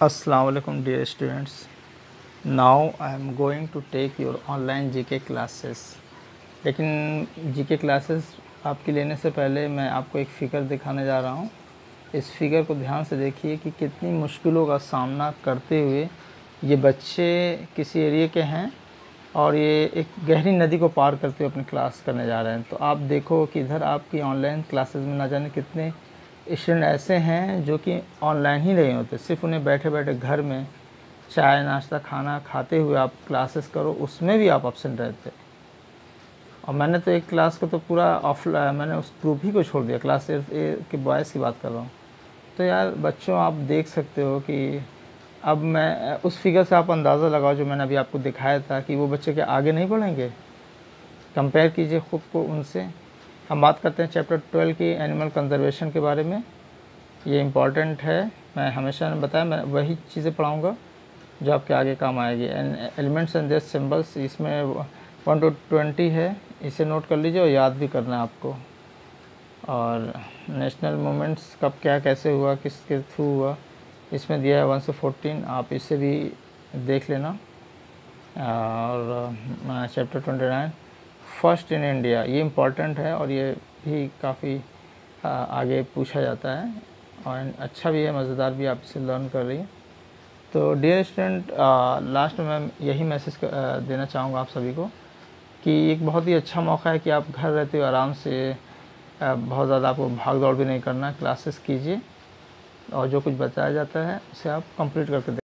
Assalamu alaikum, dear students. Now, I am going to take your online GK classes. लेकिन GK classes आपकी लेने से पहले मैं आपको एक फ़िगर दिखाने जा रहा हूँ। इस फिगर को ध्यान से देखिए कि कितनी मुश्किलों का सामना करते हुए ये बच्चे किसी एरिया के हैं और ये एक गहरी नदी को पार करते हुए अपनी क्लास करने जा रहे हैं। तो आप देखो कि इधर आपकी ऑनलाइन क्लासेस में ना जाने कितने स्टूडेंट ऐसे हैं जो कि ऑनलाइन ही नहीं होते, सिर्फ़ उन्हें बैठे बैठे घर में चाय, नाश्ता, खाना खाते हुए आप क्लासेस करो, उसमें भी आप अपसेंट रहते। और मैंने तो एक क्लास को तो पूरा ऑफ़ मैंने उस ग्रुप ही को छोड़ दिया क्लास ए के बॉयज़ की बात कर रहा हूँ। तो यार, बच्चों, आप देख सकते हो कि अब मैं, उस फिगर से आप अंदाज़ा लगाओ जो मैंने अभी आपको दिखाया था कि वो बच्चे के आगे नहीं बढ़ेंगे? कंपेयर कीजिए ख़ुद को उनसे। हम बात करते हैं चैप्टर ट्वेल्व की एनिमल कंजर्वेशन के बारे में। ये इंपॉर्टेंट है। मैं हमेशा ने बताया, मैं वही चीज़ें पढ़ाऊँगा जो आपके आगे काम आएगी। एलिमेंट्स एंड देस सिम्बल्स इसमें वन टू ट्वेंटी है। इसे नोट कर लीजिए और याद भी करना है आपको। और नेशनल मोमेंट्स कब क्या, कैसे हुआ, किसके थ्रू हुआ, इसमें दिया है वन से फोर्टीन आप इसे भी देख लेना। और chapter twenty nine first in India, ये इंपॉर्टेंट है और ये भी काफ़ी आगे पूछा जाता है और अच्छा भी है, मज़ेदार भी आप इसे लर्न कर रही हैं। तो डियर स्टूडेंट लास्ट में मैं यही मैसेज देना चाहूँगा आप सभी को कि एक बहुत ही अच्छा मौका है कि आप घर रहते हो आराम से बहुत ज़्यादा आपको भाग दौड़ भी नहीं करना क्लासेस कीजिए और जो कुछ बताया जाता है उसे आप कंप्लीट करके